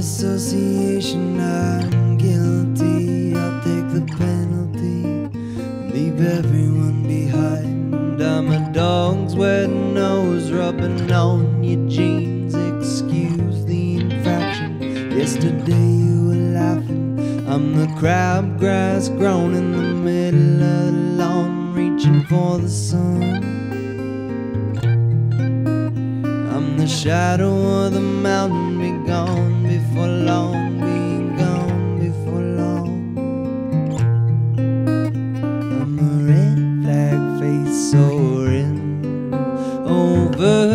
association, I'm guilty. I'll take the penalty, leave everyone behind. I'm a dog's wet nose rubbing on your jeans. Excuse the infraction. Yesterday you were laughing. I'm the crabgrass grown in the middle of the lawn, reaching for the sun. Shadow of the mountain, be gone before long, be gone before long. I'm a red flag face soaring over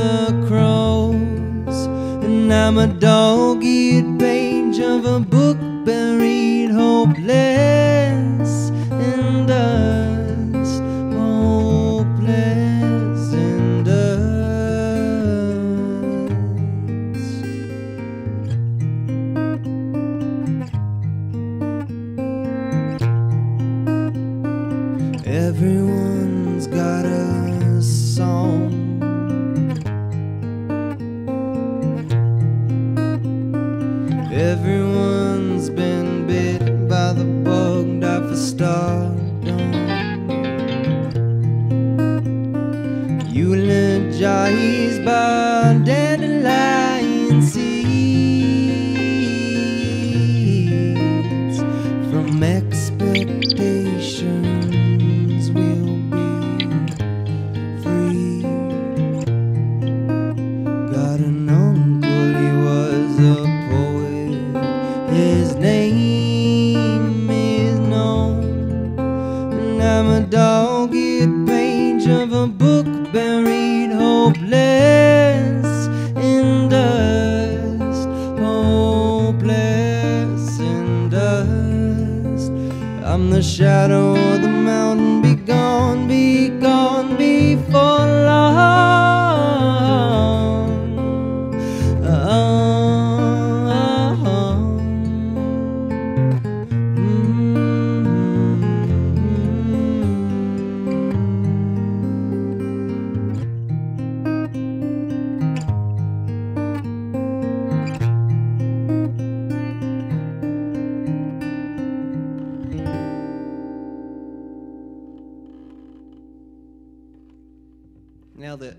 the crows, and I'm a dog-eared page of a book buried hopeless Everyone's got a song. Everyone's been bit by the bug, died for stardom. Eulogized by dandelion seeds name is known. And I'm a dog-eared page of a book buried hopeless in dust. Hopeless in dust. I'm the shadow of the mountain. Be gone, be gone before long. Now that